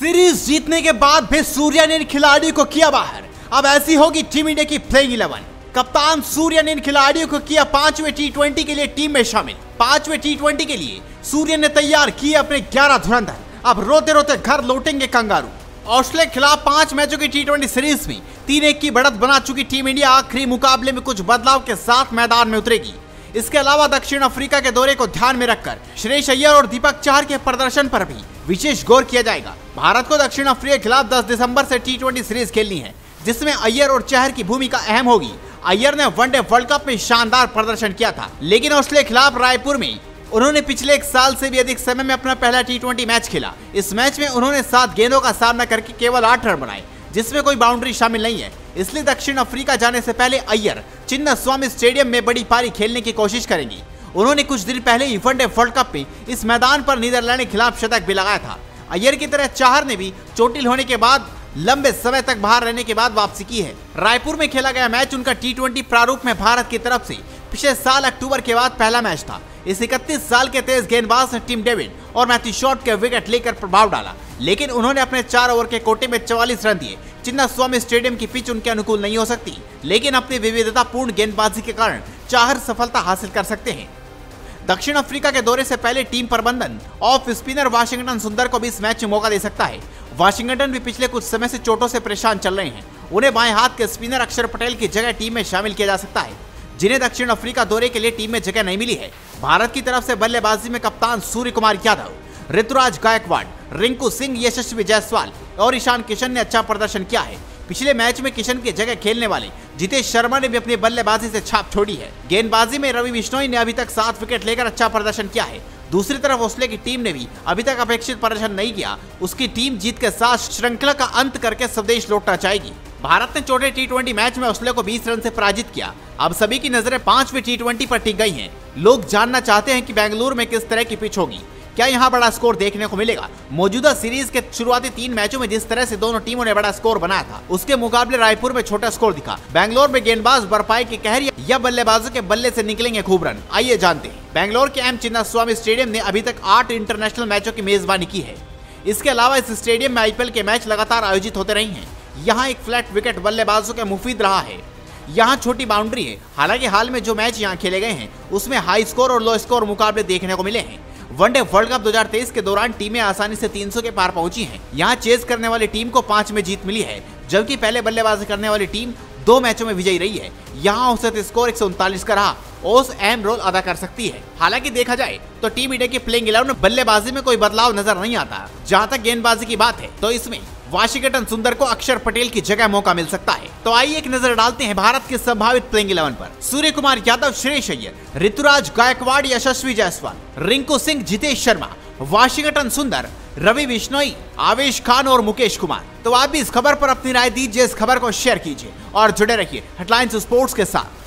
Series जीतने के बाद भी सूर्या ने इन खिलाड़ियों को किया बाहर। अब ऐसी होगी टीम इंडिया की प्लेइंग इलेवन कप्तान सूर्या ने इन खिलाड़ियों को किया पाँचवें टी ट्वेंटी के लिए टीम में शामिल। पाँचवें टी ट्वेंटी के लिए सूर्य ने तैयार किए अपने ग्यारह धुरंधर। अब रोते रोते घर लौटेंगे कंगारू। ऑस्ट्रेलिया के खिलाफ पाँच मैचों की टी ट्वेंटी सीरीज़ में तीन एक की बढ़त बना चुकी टीम इंडिया आखिरी मुकाबले में कुछ बदलाव के साथ मैदान में उतरेगी। इसके अलावा दक्षिण अफ्रीका के दौरे को ध्यान में रखकर श्रेष अय्यर और दीपक चाहर के प्रदर्शन पर भी विशेष गौर किया जाएगा। भारत को दक्षिण अफ्रीका के खिलाफ 10 दिसंबर से टी सीरीज़ खेलनी है, जिसमें अय्यर और चहर की भूमिका अहम होगी। अय्यर ने वनडे वर्ल्ड कप में शानदार प्रदर्शन किया था, लेकिन ऑस्ट्रेलिया खिलाफ रायपुर में उन्होंने पिछले एक साल से भी अधिक समय में अपना पहला टी मैच खेला। इस मैच में उन्होंने सात गेंदों का सामना करके केवल आठ रन बनाए, जिसमें कोई बाउंड्री शामिल नहीं है। इसलिए दक्षिण अफ्रीका जाने से पहले अय्यर चिन्ना स्वामी स्टेडियम में बड़ी पारी खेलने की कोशिश करेंगी। उन्होंने कुछ दिन पहले ही वनडे वर्ल्ड कप में इस मैदान पर नीदरलैंड के खिलाफ शतक भी लगाया था। अय्यर की तरह चाहर ने भी चोटिल होने के बाद, लंबे समय तक बाहर रहने के बाद वापसी की है। रायपुर में खेला गया मैच उनका टी ट्वेंटी प्रारूप में भारत की तरफ़ से पिछले साल अक्टूबर के बाद पहला मैच था। इस 31 साल के तेज गेंदबाज ने टीम डेविड और मैथ्यू शॉट के विकेट लेकर प्रभाव डाला, लेकिन उन्होंने अपने चार ओवर के कोटे में चौवालीस रन दिए। चिन्ना स्वामी स्टेडियम की पिच उनके अनुकूल नहीं हो सकती, लेकिन अपनी विविधतापूर्ण गेंदबाजी के कारण चाहर सफलता हासिल कर सकते हैं। दक्षिण अफ्रीका के दौरे से पहले टीम प्रबंधन ऑफ़ स्पिनर वाशिंगटन सुंदर को भी इस मैच में मौका दे सकता है। वाशिंगटन भी पिछले कुछ समय से चोटों से परेशान चल रहे हैं। उन्हें बाएँ हाथ के स्पिनर अक्षर पटेल की जगह टीम में शामिल किया जा सकता है, जिन्हें दक्षिण अफ्रीका दौरे के लिए टीम में जगह नहीं मिली है। भारत की तरफ़ से बल्लेबाजी में कप्तान सूर्य कुमार यादव, ऋतुराज गायकवाड़, रिंकू सिंह, यशस्वी जायसवाल और ईशान किशन ने अच्छा प्रदर्शन किया है। पिछले मैच में किशन की जगह खेलने वाले जितेश शर्मा ने भी अपनी बल्लेबाजी से छाप छोड़ी है। गेंदबाजी में रवि बिश्नोई ने अभी तक सात विकेट लेकर अच्छा प्रदर्शन किया है। दूसरी तरफ़ ऑस्ट्रेलिया की टीम ने भी अभी तक अपेक्षित प्रदर्शन नहीं किया। उसकी टीम जीत के साथ श्रृंखला का अंत करके स्वदेश लौटना चाहेगी। भारत ने छोटे टी मैच में ऑस्ट्रेलिया को 20 रन से पराजित किया। अब सभी की नज़रें पांचवी टी ट्वेंटी पर टिक गई हैं। लोग जानना चाहते हैं कि बेंगलुरु में किस तरह की पिच होगी। क्या यहाँ बड़ा स्कोर देखने को मिलेगा? मौजूदा सीरीज़ के शुरुआती तीन मैचों में जिस तरह से दोनों टीमों ने बड़ा स्कोर बनाया था, उसके मुकाबले रायपुर में छोटा स्कोर दिखा। बैंगलोर में गेंदबाज बर्फाई की कहर या बल्लेबाजों के बल्ले से निकलेंगे खूब रन। आइए जानते हैं। बैंगलोर के एम चिन्ना स्वामी स्टेडियम ने अभी तक आठ इंटरनेशनल मैचों की मेजबानी की है। इसके अलावा इस स्टेडियम में आईपीएल के मैच लगातार आयोजित होते रहे हैं। यहाँ एक फ्लैट विकेट बल्लेबाजों के मुफीद रहा है। यहाँ छोटी बाउंड्री है। हालाँकि हाल में जो मैच यहाँ खेले गए हैं, उसमें हाई स्कोर और लो स्कोर मुकाबले देखने को मिले हैं। वनडे वर्ल्ड कप 2023 के दौरान टीमें आसानी से 300 के पार पहुँची हैं। यहाँ चेज करने वाली टीम को पाँच में जीत मिली है, जबकि पहले बल्लेबाजी करने वाली टीम दो मैचों में विजयी रही है। यहाँ औसत स्कोर एक सौ उनतालीस का रहा। ओस अहम रोल अदा कर सकती है। हालाँकि देखा जाए तो टीम इंडिया की प्लेइंग इलेवन बल्लेबाजी में कोई बदलाव नज़र नहीं आता। जहाँ तक गेंदबाजी की बात है तो इसमें वाशिंगटन सुंदर को अक्षर पटेल की जगह मौका मिल सकता है। तो आइए एक नज़र डालते हैं भारत के संभावित प्लेइंग इलेवन पर। सूर्य कुमार यादव, श्रेयस अय्यर, ऋतुराज गायकवाड़, यशस्वी जायसवाल, रिंकू सिंह, जितेश शर्मा, वाशिंगटन सुंदर, रवि बिश्नोई, आवेश खान और मुकेश कुमार। तो आप भी इस खबर पर अपनी राय दीजिए, इस खबर को शेयर कीजिए और जुड़े रहिए हेडलाइंस स्पोर्ट्स के साथ।